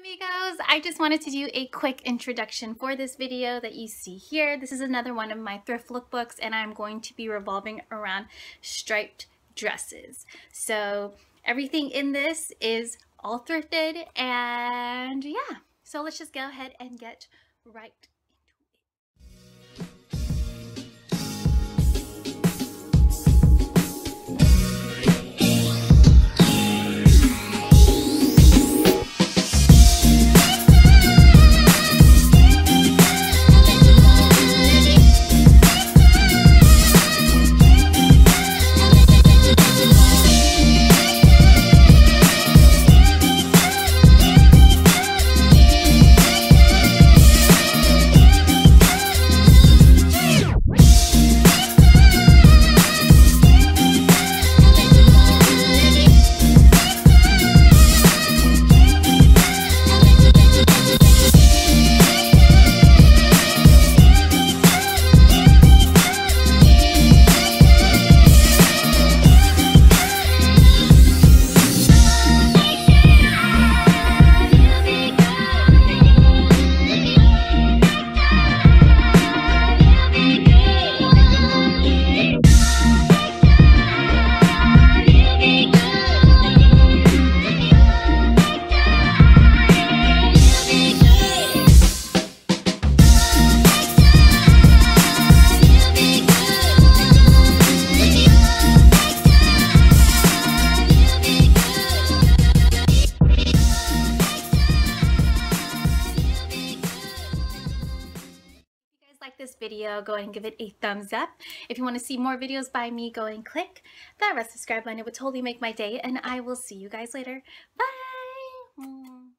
amigos! I just wanted to do a quick introduction for this video that you see here. This is another one of my thrift lookbooks and I'm going to be revolving around striped dresses. So everything in this is all thrifted and yeah. So let's just go ahead and get right like this video, go ahead and give it a thumbs up. If you want to see more videos by me, go and click that red subscribe button. It would totally make my day, and I will see you guys later. Bye!